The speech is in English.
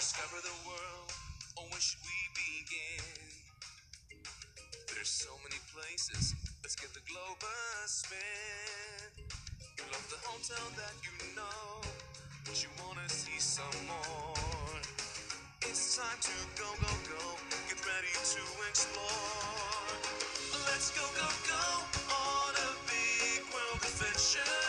Discover the world. Oh, where should we begin? places. Let's get the globe a spin. You love the hotel that you know, but you wanna see some more. It's time to go, go, go. Get ready to explore. Let's go, go, go on a big world adventure.